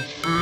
Mm.